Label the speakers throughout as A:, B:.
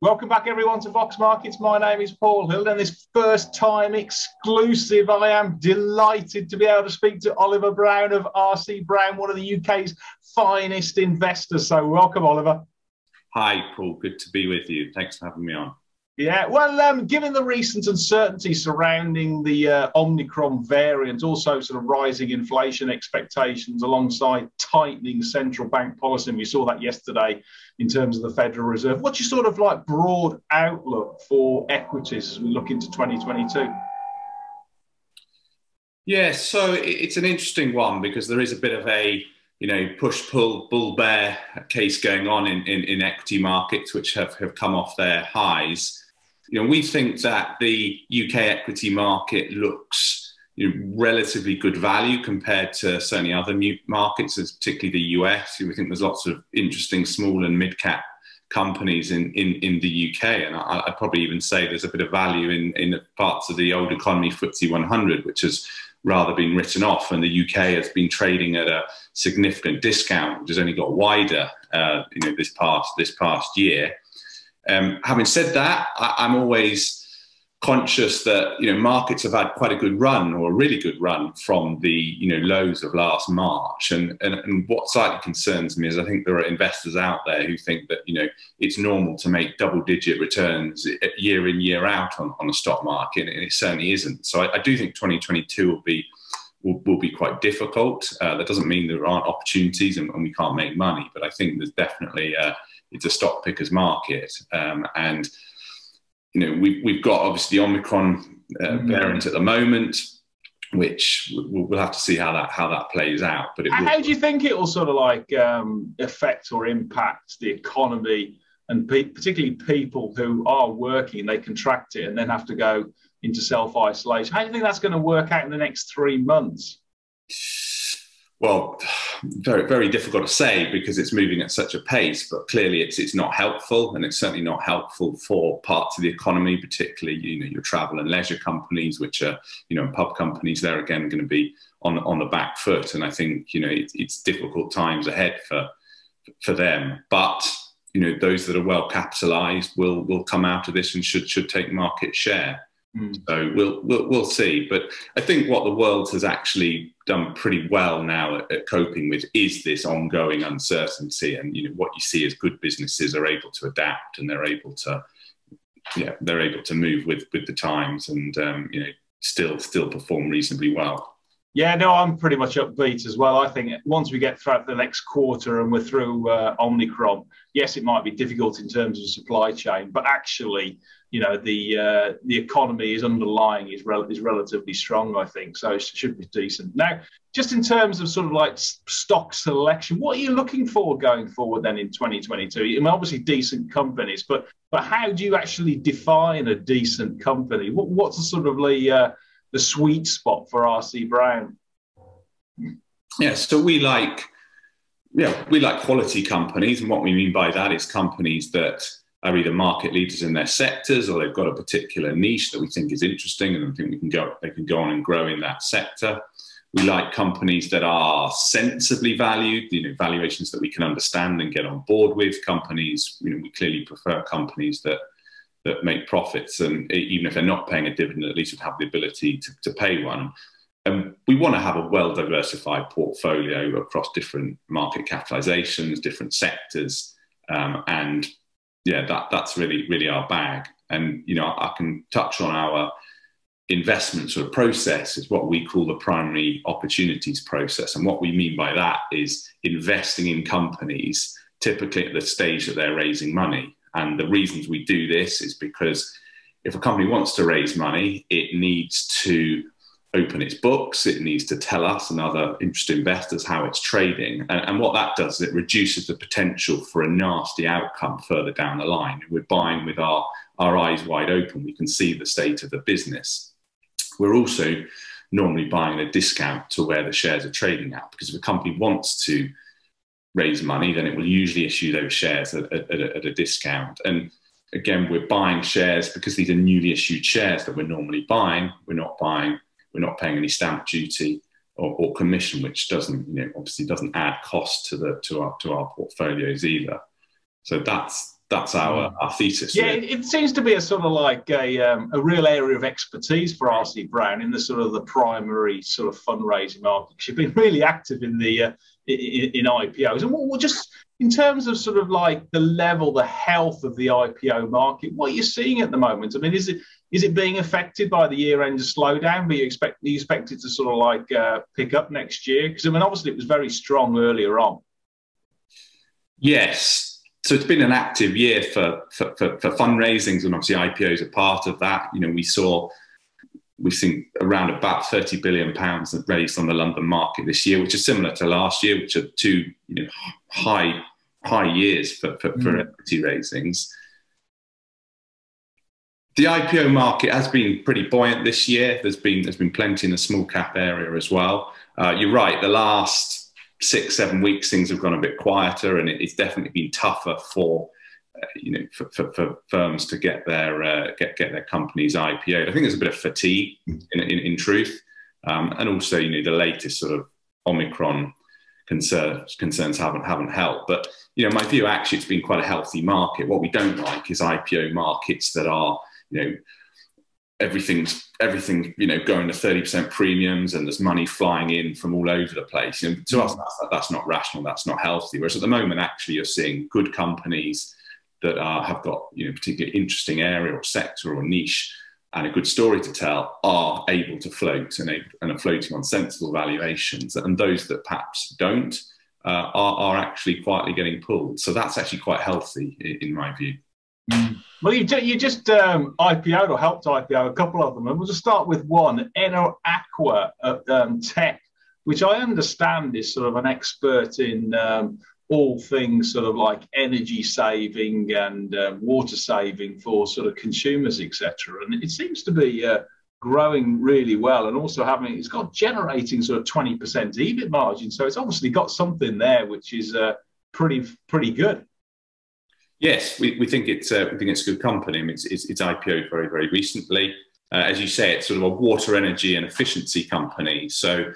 A: Welcome back, everyone, to Vox Markets. My name is Paul Hill, and this first time exclusive, I am delighted to be able to speak to Oliver Brown of RC Brown, one of the UK's finest investors. So, welcome, Oliver.
B: Hi, Paul. Good to be with you. Thanks for having me on.
A: Yeah, well, um, given the recent uncertainty surrounding the uh, Omicron variant, also sort of rising inflation expectations alongside tightening central bank policy, and we saw that yesterday in terms of the Federal Reserve. What's your sort of like broad outlook for equities as we look into 2022?
B: Yeah, so it's an interesting one because there is a bit of a you know push pull bull bear case going on in, in, in equity markets, which have, have come off their highs you know, we think that the UK equity market looks you know, relatively good value compared to certainly other new markets, as particularly the US. We think there's lots of interesting small and mid cap companies in, in, in the UK. And I, would probably even say there's a bit of value in, in parts of the old economy FTSE 100, which has rather been written off. And the UK has been trading at a significant discount, which has only got wider, uh, you know, this past, this past year. Um, having said that, I, am always conscious that you know markets have had quite a good run or a really good run from the you know lows of last March. And, and and what slightly concerns me is I think there are investors out there who think that you know it's normal to make double digit returns year in year out on, on a stock market, and it certainly isn't. So I, I do think 2022 will be will, will be quite difficult. Uh, that doesn't mean there aren't opportunities and, and, we can't make money, but I think there's definitely uh, it's a stock pickers market. Um, and you know we've we've got obviously the Omicron uh, mm. variant at the moment, which we'll, we'll, have to see how that how that plays out.
A: But how do you think it will sort of like um, affect or impact the economy? And pe- particularly people who are working, they contract it and then have to go into self isolation. How do you think that's going to work out in the next three months?
B: Well, very very difficult to say because it's moving at such a pace. But clearly, it's it's not helpful, and it's certainly not helpful for parts of the economy, particularly you know your travel and leisure companies, which are you know pub companies. They're again going to be on on the back foot, and I think you know it, it's difficult times ahead for for them. But you know those that are well capitalised will will come out of this and should should take market share. Mm. So we'll, we'll, we'll see. But I think what the world has actually done pretty well now at, at, coping with is this ongoing uncertainty. And you know what you see is good businesses are able to adapt and they're able to yeah they're able to move with with the times and um, you know still still perform reasonably well.
A: Yeah, no, I'm pretty much upbeat as well. I think once we get through the next quarter and we're through uh, Omicron, yes, it might be difficult in terms of supply chain, but actually, you know, the uh, the economy is underlying is, rel- is relatively strong. I think so. It should be decent. Now, just in terms of sort of like stock selection, what are you looking for going forward then in 2022? I mean, obviously decent companies, but but how do you actually define a decent company? What, what's the sort of the uh, the sweet spot for RC Brown?
B: Yeah, so we like yeah, we like quality companies, and what we mean by that is companies that are either market leaders in their sectors or they've got a particular niche that we think is interesting and we think we can go they can go on and grow in that sector. We like companies that are sensibly valued, you know, valuations that we can understand and get on board with. Companies, you know, we clearly prefer companies that that make profits, and even if they're not paying a dividend, at least would have the ability to, to pay one. And we want to have a well diversified portfolio across different market capitalizations, different sectors, um, and yeah, that that's really really our bag. And you know, I can touch on our investment sort of process is what we call the primary opportunities process. And what we mean by that is investing in companies typically at the stage that they're raising money. And the reasons we do this is because if a company wants to raise money, it needs to open its books, it needs to tell us and other interested investors how it's trading. And, and, what that does is it reduces the potential for a nasty outcome further down the line. We're buying with our, our eyes wide open, we can see the state of the business. We're also normally buying a discount to where the shares are trading at because if a company wants to raise money, then it will usually issue those shares at, at, at, a, at, a, discount. And again, we're buying shares because these are newly issued shares that we're normally buying. We're not buying, we're not paying any stamp duty or, or commission, which doesn't, you know, obviously doesn't add cost to the to our to our portfolios either. So that's that's our, our thesis.
A: Yeah, it, it, seems to be a sort of like a, um, a real area of expertise for RC Brown in the sort of the primary sort of fundraising market. You've been really active in the uh, in, in, IPOs, and we'll, just in terms of sort of like the level, the health of the IPO market, what are you seeing at the moment? I mean, is it is it being affected by the year-end slowdown? But you expect you expect it to sort of like uh, pick up next year? Because I mean, obviously, it was very strong earlier on.
B: Yes, so it's been an active year for, for, for, for fundraisings, and obviously IPOs are part of that. You know, we saw we've seen around about 30 billion pounds raised on the London market this year, which is similar to last year, which are two you know, high high years for, for, mm. for equity raisings. The IPO market has been pretty buoyant this year. There's been there's been plenty in the small cap area as well. Uh, you're right. The last six seven weeks things have gone a bit quieter, and it's definitely been tougher for uh, you know for, for, for, firms to get their uh, get get their companies IPO'd. I think there's a bit of fatigue in, in, in truth, um, and also you know the latest sort of Omicron concerns concerns haven't haven't helped. But you know my view actually it's been quite a healthy market. What we don't like is IPO markets that are you know everything's everything you know going to 30% premiums and there's money flying in from all over the place. You know, to us that's, that's not rational that's not healthy. Whereas at the moment actually you're seeing good companies that are, have got you know particularly interesting area or sector or niche and a good story to tell are able to float and, and are floating on sensible valuations. And those that perhaps don't uh, are, are actually quietly getting pulled. So that's actually quite healthy in, in my view
A: Mm. Well, you, you just um, IPO'd or helped IPO a couple of them, and we'll just start with one, EnerAqua um, Tech, which I understand is sort of an expert in um, all things sort of like energy saving and uh, water saving for sort of consumers, etc. And it seems to be uh, growing really well, and also having it's got generating sort of twenty percent EBIT margin, so it's obviously got something there which is uh, pretty pretty good.
B: Yes, we, we think it's uh, we think it's a good company. I mean, it's, it's, it's IPO'd very very recently. Uh, as you say, it's sort of a water, energy, and efficiency company. So,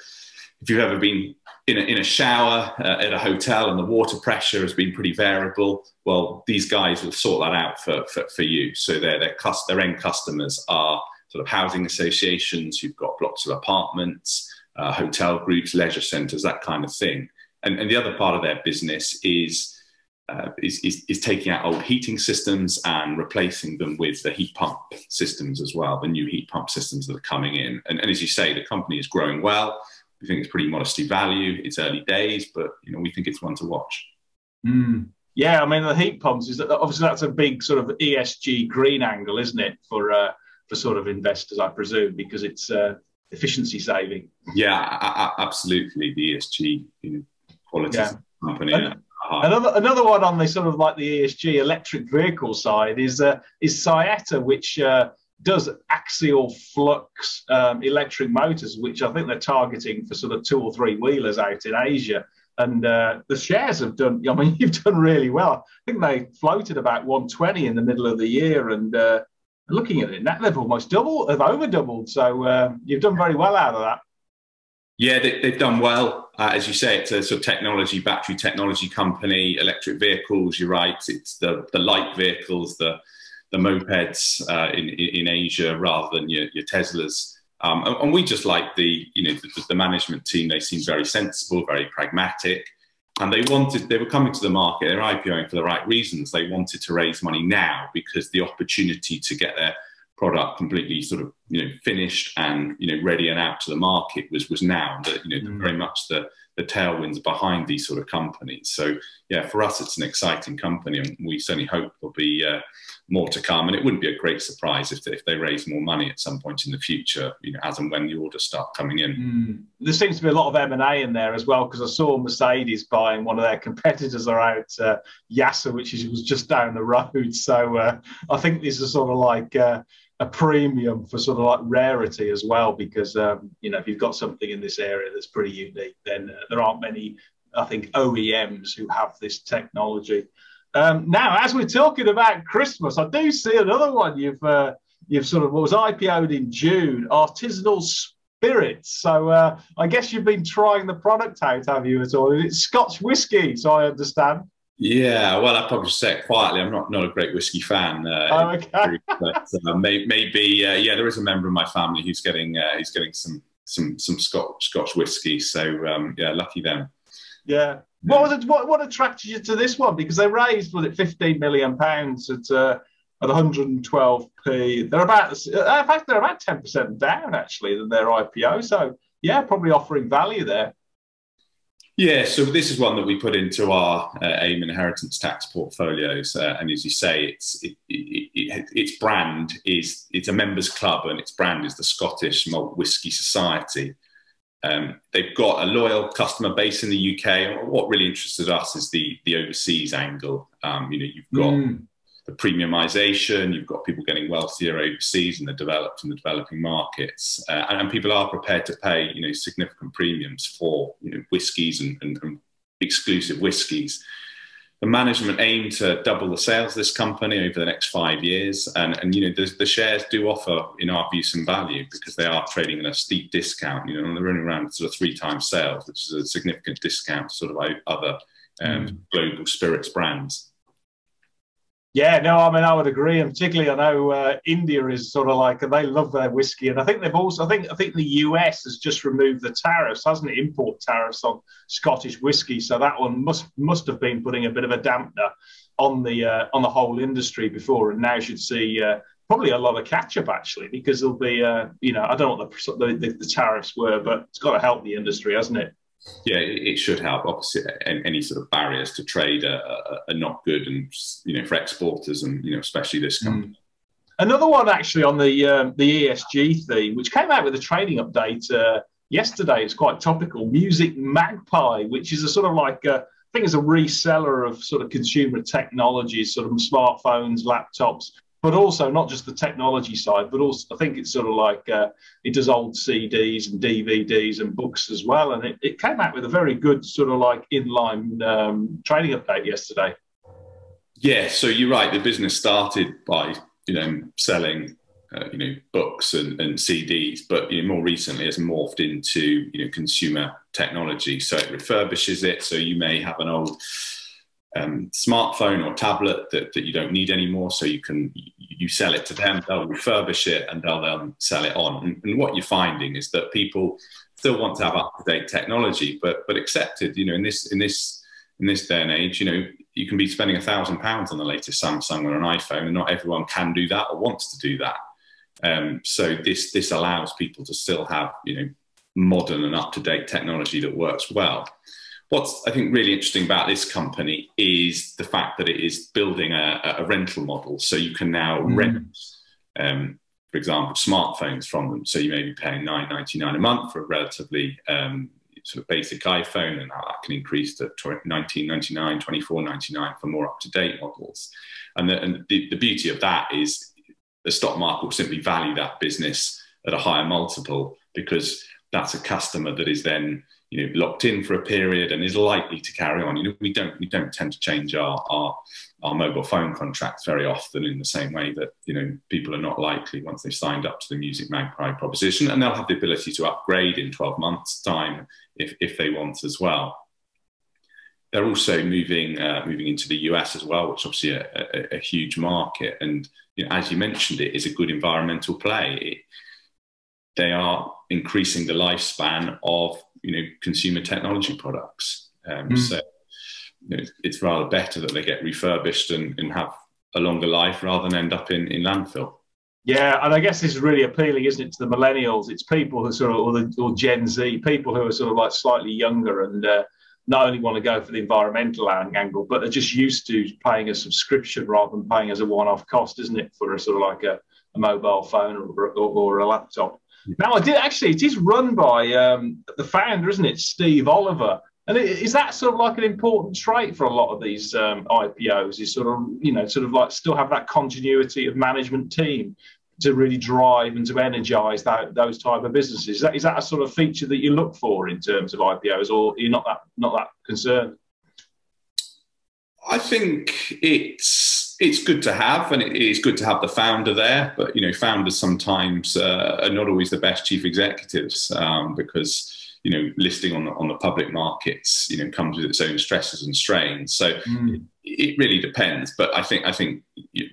B: if you've ever been in a, in a shower uh, at a hotel and the water pressure has been pretty variable, well, these guys will sort that out for, for, for you. So, their their, their end customers are sort of housing associations. You've got blocks of apartments, uh, hotel groups, leisure centres, that kind of thing. And, and the other part of their business is uh, is, is, is, taking out old heating systems and replacing them with the heat pump systems as well, the new heat pump systems that are coming in. And, and as you say, the company is growing well. We think it's pretty modestly valued. It's early days, but you know we think it's one to watch.
A: Mm. Yeah, I mean the heat pumps is that obviously that's a big sort of ESG green angle, isn't it, for uh, for sort of investors, I presume, because it's uh, efficiency saving.
B: Yeah, absolutely, the ESG you know, quality yeah. company. And,
A: Another another one on the sort of like the ESG electric vehicle side is uh, is Saietta, which uh, does axial flux um, electric motors, which I think they're targeting for sort of two or three wheelers out in Asia. And uh, the shares have done. I mean, you've done really well. I think they floated about 120 in the middle of the year, and uh, looking at it, now, they've almost doubled, they've over doubled. So uh, you've done very well out of that.
B: Yeah, they, have done well. Uh, as you say, it's a sort of technology, battery technology company, electric vehicles. You're right. It's the, the light vehicles, the the mopeds uh, in, in Asia rather than your, your Teslas. Um, and, and, we just like the you know the, the, management team. They seem very sensible, very pragmatic, and they wanted they were coming to the market. They're IPOing for the right reasons. They wanted to raise money now because the opportunity to get their product completely sort of you know finished and you know ready and out to the market was was now that you know mm. very much the the tailwinds behind these sort of companies. So yeah, for us it's an exciting company, and we certainly hope there'll be uh, more to come. And it wouldn't be a great surprise if they, if they raise more money at some point in the future, you know, as and when the orders start coming in.
A: Mm. There seems to be a lot of M and A in there as well, because I saw Mercedes buying one of their competitors are out uh, YASA, which is, was just down the road. So uh, I think these are sort of like uh, a premium for sort of like rarity as well because um, you know if you've got something in this area that's pretty unique then uh, there aren't many i think oems who have this technology. Um, now as we're talking about christmas i do see another one you've uh, you've sort of what was ipo'd in june artisanal spirits. So uh, i guess you've been trying the product out have you at all? It's scotch whiskey so i understand
B: Yeah, well, I probably say it quietly. I'm not not a great whiskey fan.
A: Uh, oh, okay.
B: but uh, may, maybe, uh, yeah, there is a member of my family who's getting uh, who's getting some some some Scotch Scotch whiskey. So um, yeah, lucky them.
A: Yeah. What was it, what what attracted you to this one? Because they raised was it 15 million pounds at uh, at 112p. They're about uh, in fact they're about 10 percent down actually than their IPO. So yeah, probably offering value there.
B: Yeah, so this is one that we put into our uh, AIM inheritance tax portfolios, uh, and as you say, its it, it, it, its brand is it's a members club, and its brand is the Scottish Malt Whisky Society. Um, they've got a loyal customer base in the UK. What really interested us is the the overseas angle. Um, you know, you've got mm the premiumization, you've got people getting wealthier overseas in the developed and the developing markets, uh, and, and, people are prepared to pay, you know, significant premiums for, you know, whiskies and, and, and exclusive whiskies. The management aim to double the sales of this company over the next five years, and, and you know the, the shares do offer, in our view, some value because they are trading at a steep discount. You know, and they're running around sort of three times sales, which is a significant discount to sort of other um, mm. global spirits brands.
A: Yeah, no, I mean I would agree, and particularly I know uh, India is sort of like and they love their whiskey, and I think they've also I think I think the US has just removed the tariffs, hasn't it? Import tariffs on Scottish whiskey, so that one must must have been putting a bit of a dampener on the uh, on the whole industry before, and now should see uh, probably a lot of catch up actually, because there'll be uh, you know I don't know what the, the, the tariffs were, but it's got to help the industry, hasn't it?
B: Yeah, it, should help. Obviously, any sort of barriers to trade are, are, not good, and you know, for exporters, and you know, especially this hmm. company.
A: Another one actually on the um, the ESG theme, which came out with a trading update uh, yesterday. It's quite topical. Music Magpie, which is a sort of like a, I think it's a reseller of sort of consumer technologies, sort of smartphones, laptops, but also not just the technology side, but also I think it's sort of like uh, it does old CDs and DVDs and books as well. And it, it came out with a very good sort of like inline um, trading update yesterday.
B: Yeah, so you're right. The business started by you know selling uh, you know books and, and CDs, but you know, more recently has morphed into you know consumer technology. So it refurbishes it. So you may have an old um, smartphone or tablet that, that you don't need anymore. So you can you sell it to them, they'll refurbish it, and they'll um, sell it on. And, and, what you're finding is that people still want to have up to date technology, but but accepted. You know, in this in this in this day and age, you know, you can be spending a thousand pounds on the latest Samsung or an iPhone, and not everyone can do that or wants to do that. Um, so this this allows people to still have you know modern and up to date technology that works well what's I think really interesting about this company is the fact that it is building a, a rental model. So you can now mm. rent, um, for example, smartphones from them. So you may be paying nine ninety nine a month for a relatively um, sort of basic iPhone, and that can increase to nineteen ninety nine, twenty four ninety nine for more up to date models. And, the, and the, the beauty of that is the stock market will simply value that business at a higher multiple because that's a customer that is then you know locked in for a period and is likely to carry on. You know, we don't we don't tend to change our our, our mobile phone contracts very often in the same way that you know people are not likely once they've signed up to the Music Magpie proposition, and they'll have the ability to upgrade in 12 months' time if if they want as well. They're also moving uh, moving into the US as well, which is obviously a, a, a huge market, and you know, as you mentioned, it is a good environmental play. It, they are increasing the lifespan of you know consumer technology products. Um, mm. So you know, it's rather better that they get refurbished and, and have a longer life rather than end up in, in landfill.
A: Yeah, and I guess this is really appealing, isn't it, to the millennials? It's people who sort of, or, the, or Gen Z, people who are sort of like slightly younger and uh, not only want to go for the environmental angle, but they're just used to paying a subscription rather than paying as a one-off cost, isn't it, for a sort of like a, a mobile phone or, or, or a laptop? Now, I did actually. It is run by um, the founder, isn't it, Steve Oliver? And is that sort of like an important trait for a lot of these um, IPOs? Is sort of you know sort of like still have that continuity of management team to really drive and to energize that, those type of businesses. Is that, is that a sort of feature that you look for in terms of IPOs, or you're not that not that concerned?
B: I think it's it's good to have, and it is good to have the founder there. But you know, founders sometimes uh, are not always the best chief executives um, because you know, listing on the, on the public markets, you know, comes with its own stresses and strains. So mm. it, it, really depends. But I think I think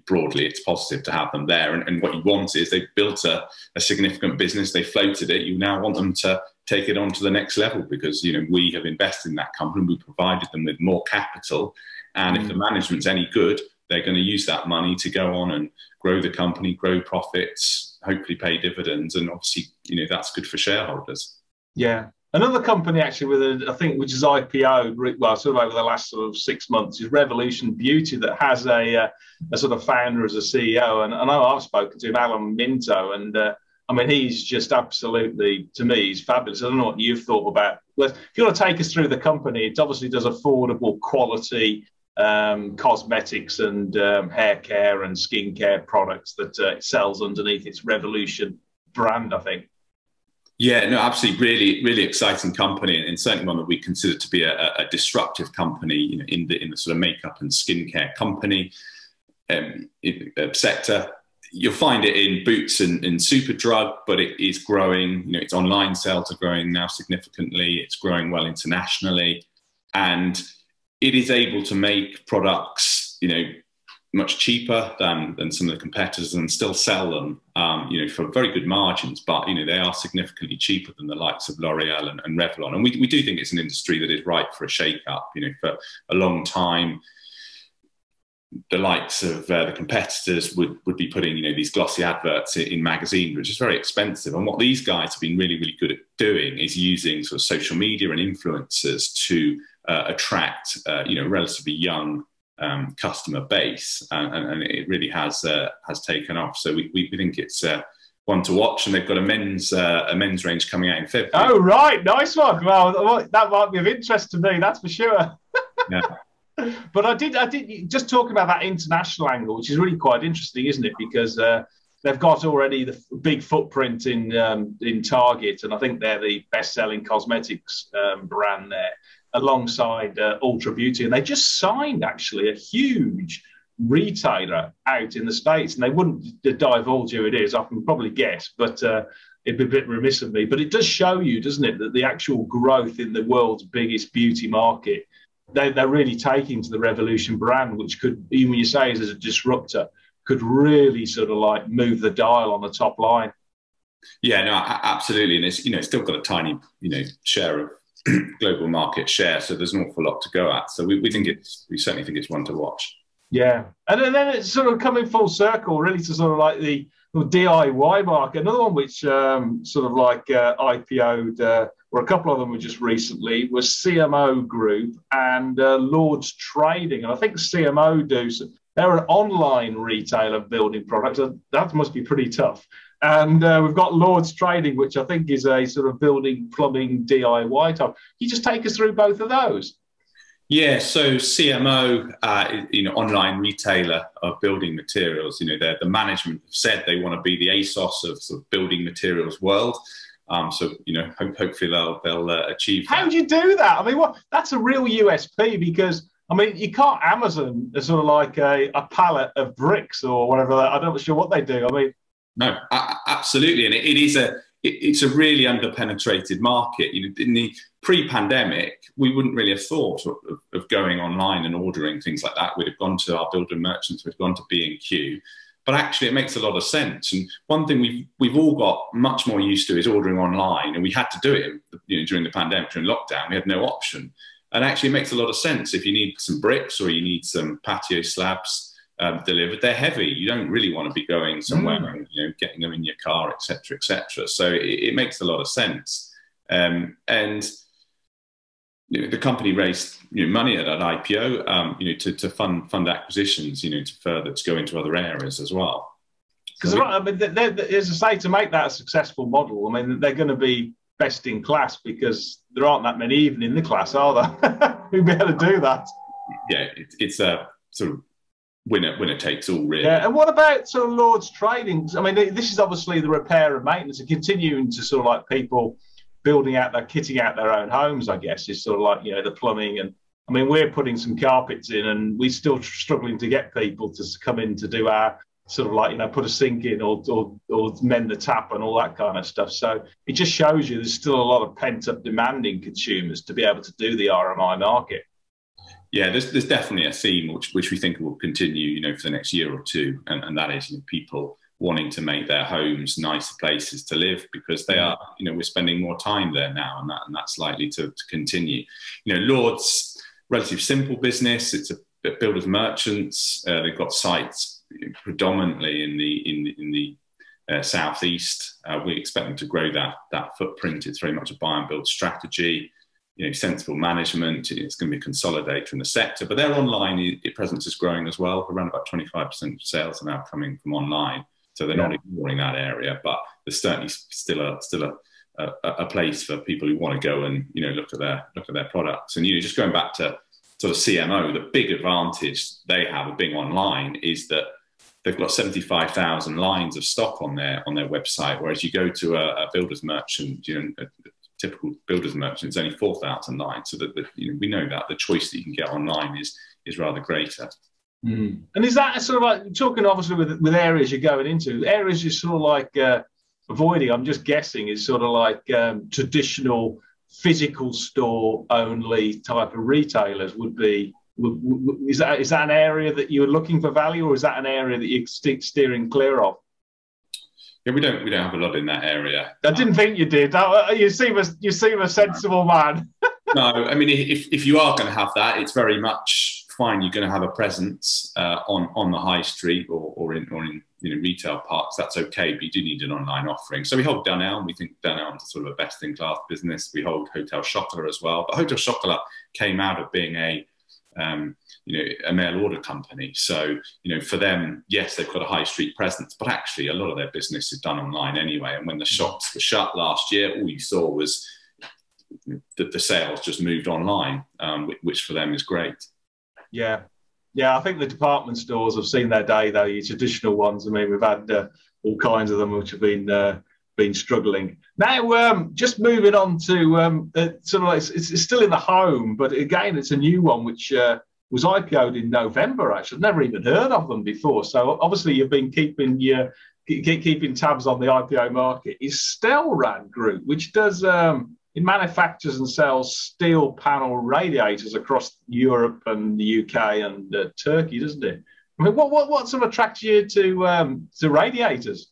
B: broadly it's positive to have them there. And, and what you want is they've built a, a significant business, they floated it. You now want them to take it on to the next level because you know we have invested in that company, we provided them with more capital, and mm. if the mm. management's any good, they're going to use that money to go on and grow the company, grow profits, hopefully pay dividends, and obviously, you know, that's good for shareholders.
A: Yeah. Another company actually with a, I think, which is IPO, well, sort of over the last sort of six months, is Revolution Beauty that has a, uh, a sort of founder as a CEO. And I know I've spoken to him, Adam Minto, and uh, I mean, he's just absolutely, to me, he's fabulous. I don't know what you've thought about. If you want to take us through the company, it obviously does affordable quality um, cosmetics and um, hair care and skincare products that uh, it sells underneath its Revolution brand, I think.
B: Yeah, no, absolutely, really, really exciting company, and certainly one that we consider to be a, a disruptive company you know, in the in the sort of makeup and skincare company um, uh, sector. You'll find it in Boots and, and Superdrug, but it is growing. You know, its online sales are growing now significantly. It's growing well internationally, and it is able to make products, you know, much cheaper than, than some of the competitors and still sell them, um, you know, for very good margins. But, you know, they are significantly cheaper than the likes of L'Oreal and, and Revlon. And we, we do think it's an industry that is ripe for a shake-up. You know, for a long time, the likes of uh, the competitors would, would be putting, you know, these glossy adverts in, in magazines, which is very expensive. And what these guys have been really, really good at doing is using sort of social media and influencers to uh, attract uh, you know relatively young um, customer base, and, and, it really has uh, has taken off. So we, we think it's uh, one to watch, and they've got a men's uh, a men's range coming out in February.
A: Oh right, nice one. Well, that might be of interest to me, that's for sure. yeah. But I did, I did just talking about that international angle, which is really quite interesting, isn't it? Because uh, they've got already the big footprint in um, in Target, and I think they're the best-selling cosmetics um, brand there alongside uh, Ulta Beauty, and they just signed actually a huge retailer out in the states, and they wouldn't divulge who it is. I can probably guess, but uh, it'd be a bit remiss of me. But it does show you, doesn't it, that the actual growth in the world's biggest beauty market, they, they're really taking to the Revolution brand, which could, even when you say is as a disruptor, could really sort of like move the dial on the top line.
B: Yeah, no, absolutely, and it's you know it's still got a tiny you know share of global market share. So there's an awful lot to go at. So we, we think it's we certainly think it's one to watch.
A: Yeah, and then, it's sort of coming full circle, really, to sort of like the, the DIY market. Another one which um, sort of like uh, IPO'd, uh, or a couple of them were just recently, was CMO Group and uh, Lords Trading. And I think CMO do. They're an online retailer building products. That must be pretty tough. And uh, we've got Lords Trading, which I think is a sort of building plumbing DIY type. Can you just take us through both of those?
B: Yeah, so CMO, uh, you know, online retailer of building materials. You know, the management have said they want to be the ASOS of, sort of building materials world. Um, so you know, hope, hopefully they'll they'll uh, achieve.
A: How do you do that? I mean, what that's a real USP because I mean, you can't Amazon sort of like a, a pallet of bricks or whatever. I'm not sure what they do. I mean,
B: no, absolutely, and it, it is a it, it's a really underpenetrated market. You know, in the pre-pandemic, we wouldn't really have thought of, of, going online and ordering things like that. We'd have gone to our builder merchants, we'd have gone to B and Q, but actually, it makes a lot of sense. And one thing we've we've all got much more used to is ordering online, and we had to do it you know, during the pandemic, during lockdown. We had no option, and actually, it makes a lot of sense if you need some bricks or you need some patio slabs um, delivered. They're heavy. You don't really want to be going somewhere mm. and you know getting them in your car, etc., etc. So it, it, makes a lot of sense. Um, and you know, the company raised you know, money at that IPO, um, you know, to, to fund fund acquisitions, you know, to further to go into other areas as well.
A: Because so I mean, they're, they're, as I say, to make that a successful model, I mean, they're going to be best in class because there aren't that many even in the class, are there? Who'd be able to do that?
B: Yeah, it, it's a sort of winner winner takes all really.
A: Yeah, and what about sort of Lord's Trading? I mean, this is obviously the repair and maintenance and continuing to sort of like people building out their kitting out their own homes. I guess is sort of like you know the plumbing and. I mean, we're putting some carpets in, and we're still struggling to get people to come in to do our sort of like you know put a sink in or, or or mend the tap and all that kind of stuff. So it just shows you there's still a lot of pent up demand in consumers to be able to do the RMI market.
B: Yeah, there's there's definitely a theme which which we think will continue, you know, for the next year or two, and, and that is you know, people wanting to make their homes nicer places to live because they are, you know, we're spending more time there now, and that and that's likely to, to continue. You know, Lords, relatively simple business. It's a builders merchants. Uh, they've got sites predominantly in the in in the uh, southeast. Uh, we expect them to grow that that footprint. It's very much a buy and build strategy. You know, sensible management. It's going to be a consolidator in the sector, but their online presence is growing as well. Around about 25% of sales are now coming from online, so they're yeah. not ignoring that area. But there's certainly still a still a a, a, place for people who want to go and you know look at their look at their products. And you know, just going back to sort of CMO, the big advantage they have of being online is that they've got 75,000 lines of stock on their on their website, whereas you go to a, a builder's merchant, you know, typical builder's merchant, it's only 4,000 lines. So that you know, we know that the choice that you can get online is is rather greater.
A: Mm. And is that sort of like talking obviously with with areas you're going into, areas you're sort of like uh, avoiding? I'm just guessing is sort of like um, traditional physical store only type of retailers would be is that is that an area that you're looking for value, or is that an area that you're steering clear of?
B: Yeah, we don't we don't have a lot in that area.
A: I didn't um, think you did. You seem a you seem a sensible man.
B: no, I mean if if you are going to have that, it's very much fine. You're going to have a presence uh, on on the high street or, or in or in you know retail parks. That's okay, but you do need an online offering. So we hold Dunelm. We think Dunelm is sort of a best in class business. We hold Hotel Chocolat as well, but Hotel Chocolat came out of being a um, you know, a mail order company. So, you know, for them, yes, they've got a high street presence, but actually a lot of their business is done online anyway. And when the shops were shut last year, all you saw was that the sales just moved online, um, which for them is great.
A: Yeah. Yeah, I think the department stores have seen their day, though, your traditional ones. I mean, we've had uh, all kinds of them which have been uh, been struggling. Now, um, just moving on to um, uh, sort of like it's, it's, still in the home, but again, it's a new one which uh, was IPO'd in November. Actually, I've never even heard of them before. So obviously, you've been keeping your keep, keeping tabs on the IPO market. Is Stelrad Group, which does um, it manufactures and sells steel panel radiators across Europe and the UK and uh, Turkey, doesn't it? I mean, what what what sort of attracts you to um, to radiators?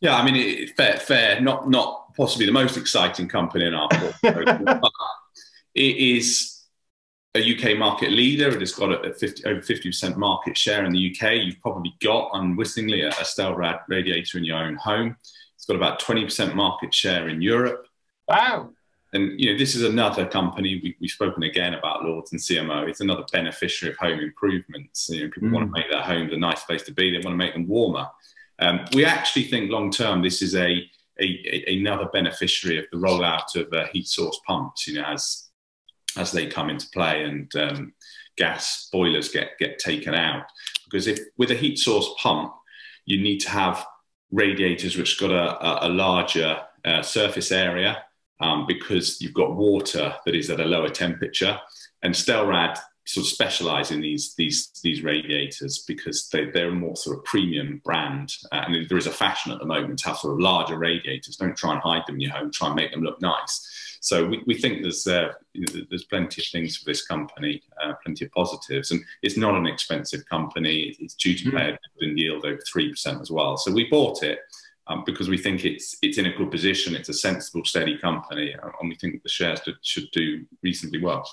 B: Yeah, I mean, it, fair, fair, not not possibly the most exciting company in our portfolio. it is a UK market leader. It has got a 50, over 50% market share in the UK. You've probably got, unwittingly, a, a Stelrad radiator in your own home. It's got about 20% market share in Europe.
A: Wow.
B: And you know, this is another company we, have spoken again about Lords and CMO. It's another beneficiary of home improvements. You know, people mm. want to make their homes a nice place to be. They want to make them warmer. Um, we actually think long term this is a, a, a, another beneficiary of the rollout of uh, heat source pumps. You know, as as they come into play and um, gas boilers get get taken out, because if with a heat source pump, you need to have radiators which got a, a, a larger uh, surface area um, because you've got water that is at a lower temperature. And Stelrad sort of specialize in these these these radiators because they, they're a more sort of premium brand. Uh, and there is a fashion at the moment to have sort of larger radiators. Don't try and hide them in your home. Try and make them look nice so we, we think there's uh, there's plenty of things for this company uh, plenty of positives and it's not an expensive company it's due to hmm. pay a dividend yield over 3% as well so we bought it um, because we think it's it's in a good position. It's a sensible, steady company, uh, and we think the shares should do reasonably well.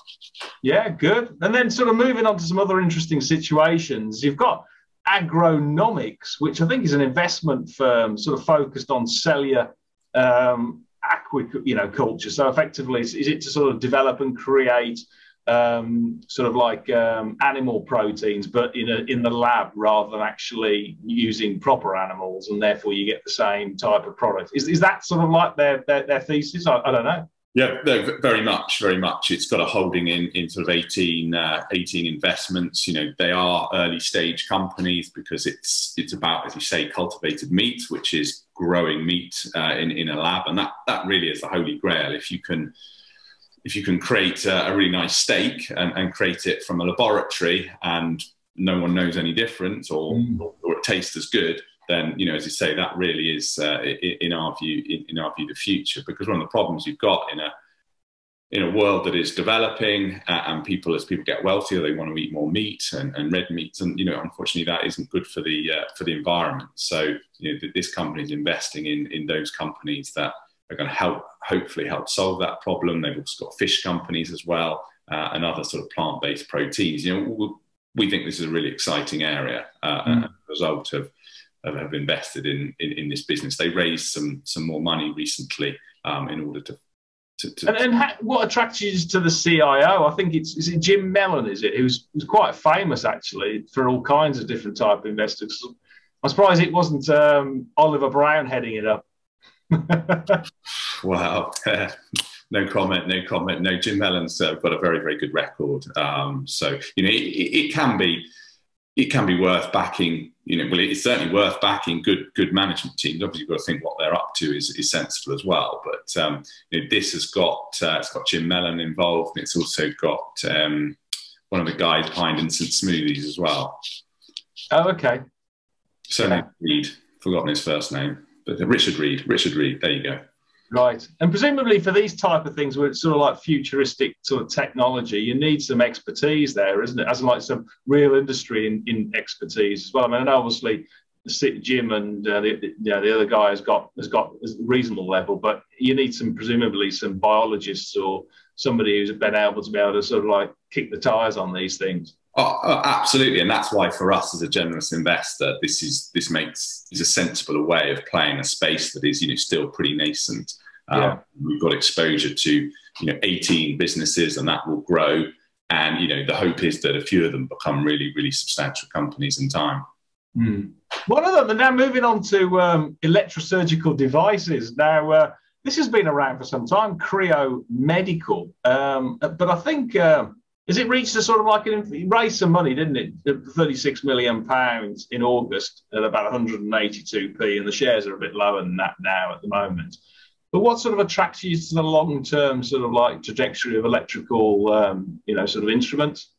A: Yeah, good. And then, sort of moving on to some other interesting situations, you've got Agronomics, which I think is an investment firm, sort of focused on cellular um, aqua, you know, culture. So effectively, is, is it to sort of develop and create um, sort of like um, animal proteins, but in a, in the lab rather than actually using proper animals, and therefore you get the same type of product. Is, is that sort of like their their, their thesis? I, I, don't know.
B: Yeah, very much, very much. It's got a holding in, in sort of 18, uh, 18 investments. You know, they are early stage companies because it's it's about, as you say, cultivated meat, which is growing meat uh, in, in a lab. And that, that really is the holy grail. If you can if you can create a, a really nice steak and, and, create it from a laboratory and no one knows any different or, mm. or, or, it tastes as good, then you know, as you say, that really is uh, in our view, in, in, our view, the future. Because one of the problems you've got in a in a world that is developing uh, and people as people get wealthier they want to eat more meat and, and red meats and you know unfortunately that isn't good for the uh, for the environment so you know this company is investing in in those companies that are going to help hopefully help solve that problem they've also got fish companies as well uh, and other sort of plant-based proteins you know we think this is a really exciting area uh, mm. as a result of have invested in, in, in this business. They raised some some more money recently um, in order to to, to,
A: and, and how, what attracts you to the CIO? I think it's is it Jim Mellon, is it? Who's, who's quite famous actually for all kinds of different type of investors. I'm surprised it wasn't um, Oliver Brown heading it up.
B: wow. no comment, no comment. No, Jim Mellon's uh, got a very, very good record. Um, so, you know, it, it, can be it can be worth backing. You know, well, it's certainly worth backing good good management teams. Obviously, you've got to think what they're up to is, is sensible as well. But um, you know, this has got uh, it's got Jim Mellon involved, and it's also got um, one of the guys behind Innocent Smoothies as well.
A: Oh, okay.
B: Yeah. Reed, forgotten his first name, but Richard Reed. Richard Reed. There you go.
A: Right. And presumably for these type of things where it's sort of like futuristic sort of technology, you need some expertise there, isn't it? As like some real industry in, in expertise as well. I mean, obviously Jim and uh, the, you know, the other guy has got has got a reasonable level, but you need some presumably some biologists or somebody who's been able to be able to sort of like kick the tires on these things.
B: Oh, oh, absolutely, and that's why for us as a generous investor, this is this makes is a sensible way of playing a space that is you know still pretty nascent. Um, yeah. We've got exposure to you know 18 businesses, and that will grow. And you know the hope is that a few of them become really really substantial companies in time.
A: Mm. One of them, and now moving on to um, electrosurgical devices. Now, uh, this has been around for some time, Creo Medical, um, but I think. Uh, is it reached a sort of like an raised some money, didn't it? 36 million pounds in August at about 182p, and the shares are a bit lower than that now at the moment. But what sort of attracts you to the long term sort of like trajectory of electrical, um, you know, sort of instruments?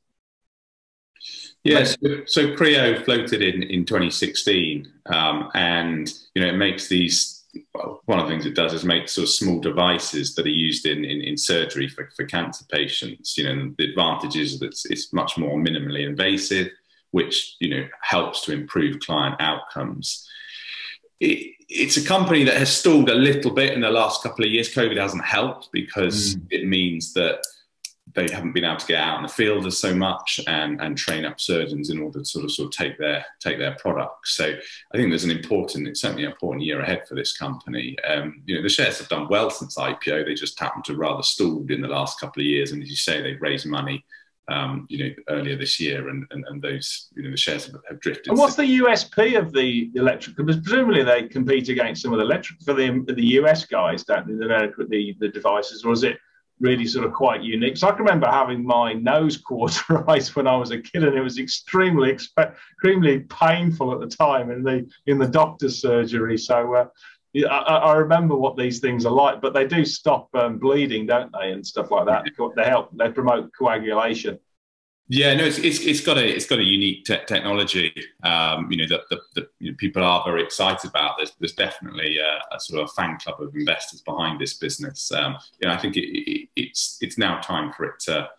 B: Yes, so, so Creo floated in in 2016, um, and you know it makes these. Well, one of the things it does is make sort of small devices that are used in, in, in surgery for, for cancer patients. You know, the advantage is that it's, it's much more minimally invasive, which you know helps to improve client outcomes it, it's a company that has stalled a little bit in the last couple of years. COVID hasn't helped because mm. it means that they haven't been able to get out in the field as so much and, and train up surgeons in order to sort of sort of take their take their products. So I think there's an important, it's certainly an important year ahead for this company. Um, you know, the shares have done well since IPO. They just happened to rather stalled in the last couple of years. And as you say, they've raised money um, you know, earlier this year, and, and, and those, you know, the shares have, have drifted.
A: And what's the USP of the electric? Because presumably they compete against some of the electric for the the US guys, don't they? The, the, the devices, or is it really sort of quite unique? So I can remember having my nose cauterized when I was a kid, and it was extremely extremely painful at the time in the in the doctor's surgery. So. Uh, I, I, remember what these things are like, but they do stop um, bleeding, don't they, and stuff like that. They help. They promote coagulation.
B: Yeah, no, it's, it's, it's got a it's got a unique te- technology. Um, you know that the, you know, people are very excited about. There's there's definitely a, a, sort of fan club of investors behind this business. Um, you know, I think it, it, it's it's now time for it to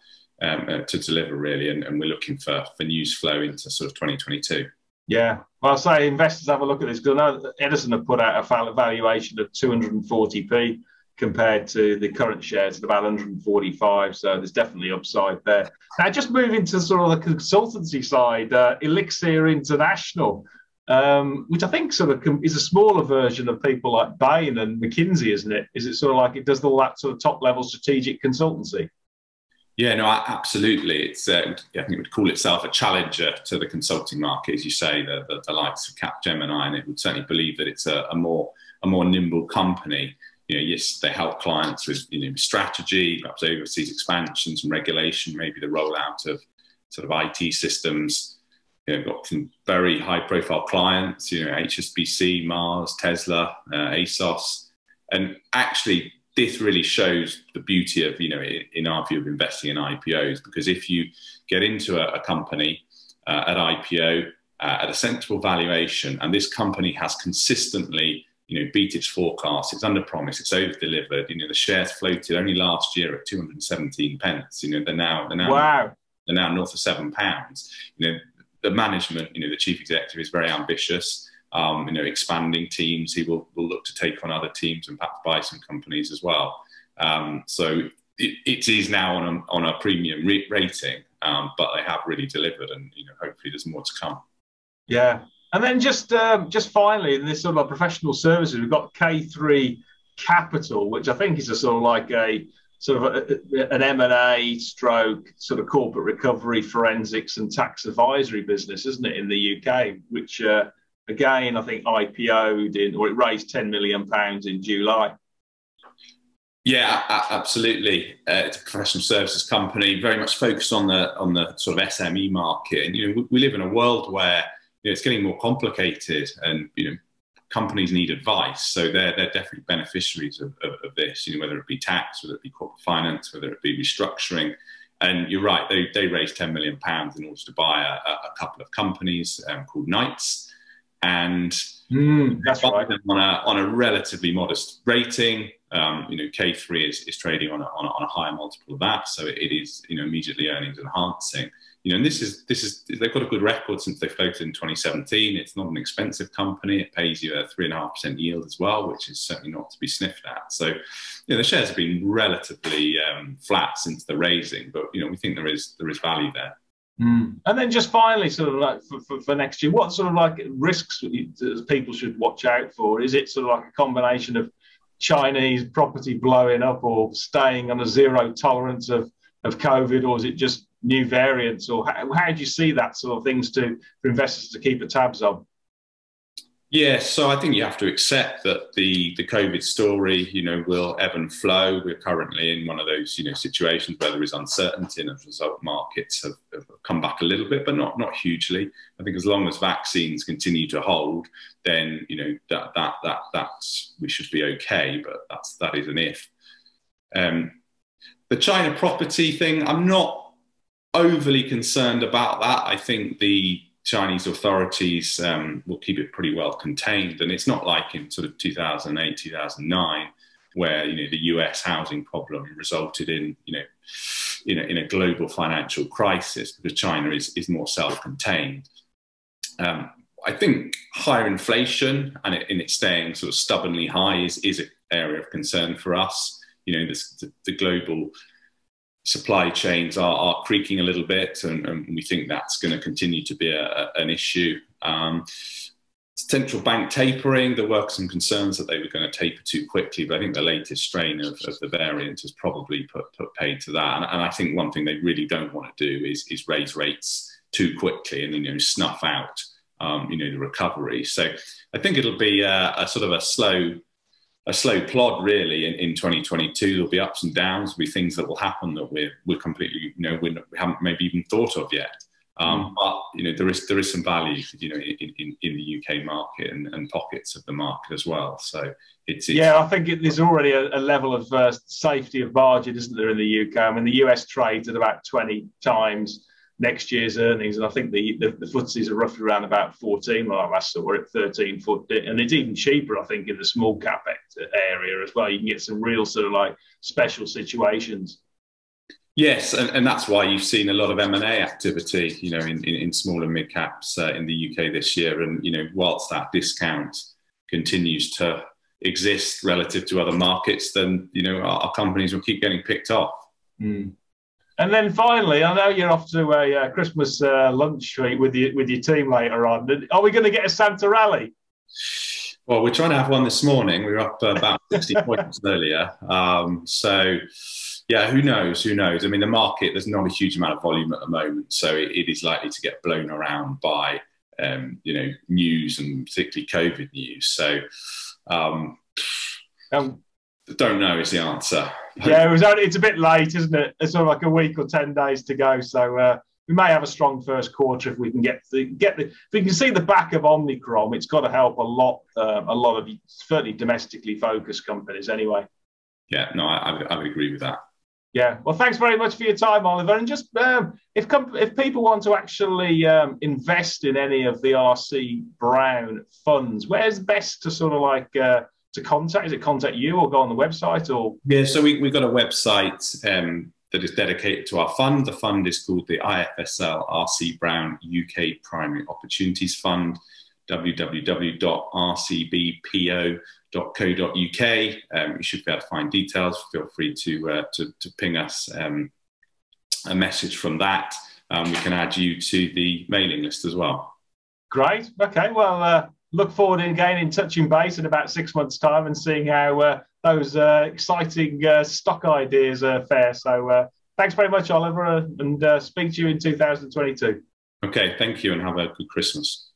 B: um, uh, to deliver really, and, and we're looking for for news flow into sort of 2022.
A: Yeah, well, I say investors have a look at this because I know Edison have put out a valuation of 240p compared to the current shares at about 145. So there's definitely upside there. Now, just moving to sort of the consultancy side, uh, Elixirr International, um, which I think sort of is a smaller version of people like Bain and McKinsey, isn't it? Is it sort of like it does all that sort of top level strategic consultancy?
B: Yeah, no, absolutely. It's uh, I think it would call itself a challenger to the consulting market, as you say, the, the, the likes of Capgemini, and it would certainly believe that it's a, a, more a more nimble company. You know, yes, they help clients with you know strategy, perhaps overseas expansions and regulation, maybe the rollout of sort of IT systems. You know, got some very high profile clients, you know, HSBC, Mars, Tesla, uh, ASOS, and actually this really shows the beauty of, you know, in our view of investing in IPOs, because if you get into a, a company uh, at IPO uh, at a sensible valuation, and this company has consistently you know, beat its forecast. It's under promise. It's over delivered. You know, the shares floated only last year at 217 pence. You know, they're now they're now
A: wow.
B: they're now north of seven pounds. You know, the management, you know, the chief executive is very ambitious. Um, you know, expanding teams. He will will look to take on other teams and perhaps buy some companies as well. Um, so it, it is now on a, on a premium re- rating, um, but they have really delivered, and you know, hopefully there's more to come.
A: Yeah, and then just um, just finally, in this sort of professional services, we've got K3 Capital, which I think is a sort of like a sort of a, an M&A stroke sort of corporate recovery, forensics and tax advisory business, isn't it, in the UK, which uh, again, I think IPO'd in, or it raised 10 million pounds in July.
B: Yeah, absolutely. Uh, it's a professional services company, very much focused on the on the sort of SME market. And you know, we live in a world where you know, it's getting more complicated, and you know, companies need advice. So they're they're definitely beneficiaries of, of, of this. You know, whether it be tax, whether it be corporate finance, whether it be restructuring. And you're right, they, they raised 10 million pounds in order to buy a, a couple of companies um, called Knights. And
A: mm, that's right.
B: on a, on a relatively modest rating. Um, you know, K3 is, is trading on a, on a, on, a, higher multiple of that. So it is, you know, immediately earnings enhancing you know, and this is this is they've got a good record since they floated in 2017. It's not an expensive company. It pays you a three and a half percent yield as well, which is certainly not to be sniffed at. So, you know, the shares have been relatively um, flat since the raising, but you know, we think there is there is value there.
A: Mm. And then just finally, sort of like for, for, for, next year, what sort of like risks people should watch out for? Is it sort of like a combination of Chinese property blowing up or staying on a zero tolerance of, of COVID, or is it just new variants, or how, how do you see that sort of things to for investors to keep a tabs on?
B: Yeah, so I think you have to accept that the the COVID story, you know, will ebb and flow. We're currently in one of those, you know, situations where there is uncertainty, and as a result, markets have, have, come back a little bit, but not not hugely. I think as long as vaccines continue to hold, then you know that that that that's we should be okay. But that's that is an if. Um, the China property thing, I'm not overly concerned about that. I think the Chinese authorities um, will keep it pretty well contained, and it's not like in sort of 2008, 2009, where you know the U.S. housing problem resulted in you know in a, in a global financial crisis because China is is more self-contained. Um, I think higher inflation and it, in it staying sort of stubbornly high is is an area of concern for us. You know, this, the, the global supply chains are, are creaking a little bit, and, and we think that's going to continue to be a, an issue. Um, central bank tapering, there were some concerns that they were going to taper too quickly, but I think the latest strain of, of the variant has probably put, put paid to that. And, and, I think one thing they really don't want to do is, is raise rates too quickly and then you know snuff out um, you know the recovery. So I think it'll be a, a sort of a slow a slow plod really in, in 2022 there'll be ups and downs. There'll be things that will happen that we're, we're completely you know we're, we haven't maybe even thought of yet. Um, mm. but you know there is there is some value you know in, in, in the UK market and, and, pockets of the market as well. So it's, it's
A: yeah I think it, there's already a, a level of uh, safety of margin isn't there in the UK I mean the US trades at about 20 times next year's earnings. And I think the, the, the FTSEs are roughly around about 14, like last saw, we're at 13 foot. And it's even cheaper, I think, in the small cap area as well. You can get some real sort of like special situations.
B: Yes, and, and that's why you've seen a lot of M&A activity, you know, in, in, in small and mid caps uh, in the UK this year. And, you know, whilst that discount continues to exist relative to other markets, then, you know, our, our companies will keep getting picked off.
A: Mm. And then finally, I know you're off to a uh, Christmas uh, lunch treat with your with your team later on. Are we going to get a Santa rally?
B: Well, we're trying to have one this morning. We were up uh, about 60 points earlier. Um, so, yeah, who knows? Who knows? I mean, the market, there's not a huge amount of volume at the moment. So it, it is likely to get blown around by, um, you know, news and particularly COVID news. So, um, um, don't know is the answer.
A: Yeah, it was only, it's a bit late, isn't it? It's sort of like a week or 10 days to go. So uh, we may have a strong first quarter if we can get the, get the, if we can see the back of Omicron, it's got to help a lot, uh, a lot of certainly domestically focused companies anyway.
B: Yeah, no, I, I would agree with that.
A: Yeah. Well, thanks very much for your time, Oliver. And just um, if if people want to actually um, invest in any of the RC Brown funds, where's best to sort of like uh, to contact? Is it contact you or go on the website or?
B: Yeah. So we we've got a website um, that is dedicated to our fund. The fund is called the IFSL RC Brown UK Primary Opportunities Fund. www.rcbpo.com www.co.uk. Um, you should be able to find details. Feel free to, uh, to, to, ping us um, a message from that. Um, we can add you to the mailing list as well.
A: Great. Okay. Well, uh, look forward again in touching base in about six months' time and seeing how uh, those uh, exciting uh, stock ideas fare. So uh, thanks very much, Oliver, and speak to you in 2022.
B: Okay. Thank you and have a good Christmas.